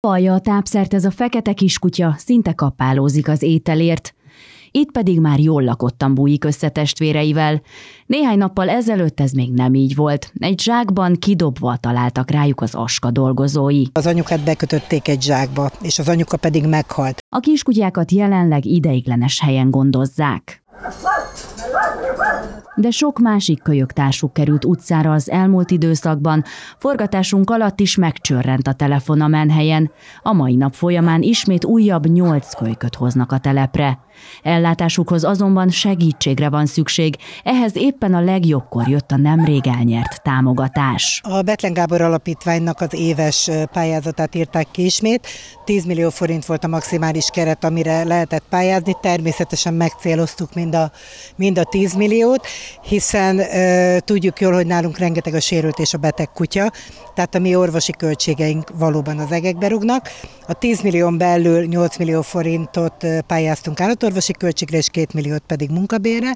Hallja a tápszert ez a fekete kiskutya, szinte kapálózik az ételért. Itt pedig már jól lakottan bújik össze testvéreivel. Néhány nappal ezelőtt ez még nem így volt. Egy zsákban kidobva találtak rájuk az aska dolgozói. Az anyukát bekötötték egy zsákba, és az anyuka pedig meghalt. A kiskutyákat jelenleg ideiglenes helyen gondozzák. De sok másik kölyöktársuk került utcára az elmúlt időszakban, forgatásunk alatt is megcsörrent a telefon a menhelyen. A mai nap folyamán ismét újabb nyolc kölyköt hoznak a telepre. Ellátásukhoz azonban segítségre van szükség, ehhez éppen a legjobbkor jött a nemrég elnyert támogatás. A Betlen Gábor Alapítványnak az éves pályázatát írták ki ismét. 10 millió forint volt a maximális keret, amire lehetett pályázni. Természetesen megcéloztuk mind a, mind a 10 milliót, hiszen e, tudjuk jól, hogy nálunk rengeteg a sérült és a beteg kutya, tehát a mi orvosi költségeink valóban az egekbe rugnak. A 10 millión belül 8 millió forintot pályáztunk állatorvosi költségre, és 2 milliót pedig munkabérre.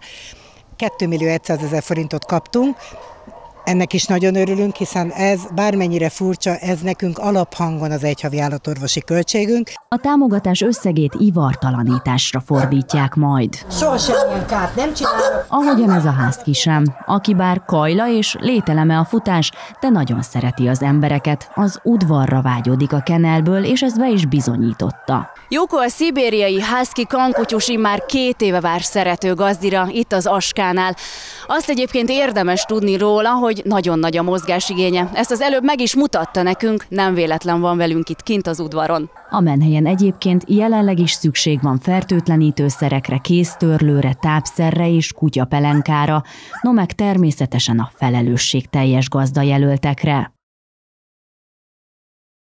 2 millió 100 ezer forintot kaptunk, ennek is nagyon örülünk, hiszen ez bármennyire furcsa, ez nekünk alaphangon az egyhavi állatorvosi költségünk. A támogatás összegét ivartalanításra fordítják majd. Sohasem ilyen kárt nem csinálok. Ahogyan ez a házki sem, aki bár kajla és lételeme a futás, de nagyon szereti az embereket, az udvarra vágyódik a kenelből, és ez be is bizonyította. Jóko a szibériai házki kankutyusi már két éve vár szerető gazdira itt az Askánál. Azt egyébként érdemes tudni róla, hogy nagyon nagy a mozgásigénye. Ezt az előbb meg is mutatta nekünk, nem véletlen van velünk itt kint az udvaron. A menhelyen egyébként jelenleg is szükség van fertőtlenítőszerekre, kéztörlőre, tápszerre és kutyapelenkára, no meg természetesen a felelősség teljes gazdajelöltekre.